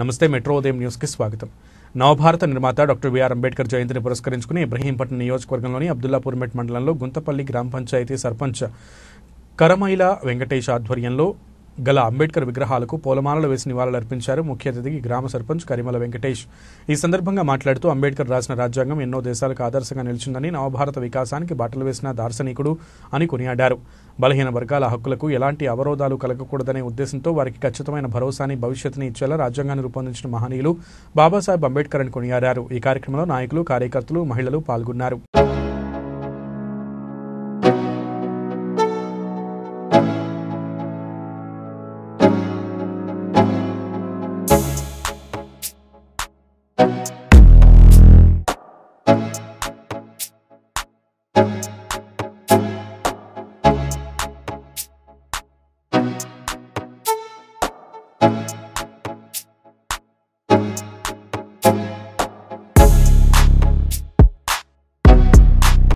నమస్తే మెట్రో ఉదయం న్యూస్కి స్వాగతం. నవభారత నిర్మాత డాక్టర్ బిఆర్ అంబేద్కర్ జయంతిని పురస్కరించుకుని ఇబ్రహీంపట్నం నియోజకవర్గంలోని అబ్దుల్లాపూర్మెట్ మండలంలో గుంతపల్లి గ్రామ పంచాయతీ సర్పంచ్ కరమైల వెంకటేష్ ఆధ్వర్యంలో గల అంబేద్కర్ విగ్రహాలకు పూలమాలలు వేసి నివాళులర్పించారు ముఖ్య అతిథికి గ్రామ సర్పంచ్ కరిమల వెంకటేష్. ఈ సందర్భంగా మాట్లాడుతూ అంబేద్కర్ రాసిన రాజ్యాంగం ఎన్నో దేశాలకు ఆదర్శంగా నిలిచిందని నవభారత వికాసానికి బాటలు వేసిన దార్శనికుడు అని కొనియాడారు. బలహీన వర్గాల హక్కులకు ఎలాంటి అవరోధాలు కలగకూడదనే ఉద్దేశంతో వారికి ఖచ్చితమైన భరోసాని భవిష్యత్తుని ఇచ్చేలా రాజ్యాంగాన్ని రూపొందించిన మహనీయులు బాబాసాహెబ్ అంబేద్కర్ అని కొనియాడారు. ఈ కార్యక్రమంలో నాయకులు కార్యకర్తలు మహిళలు పాల్గొన్నారు.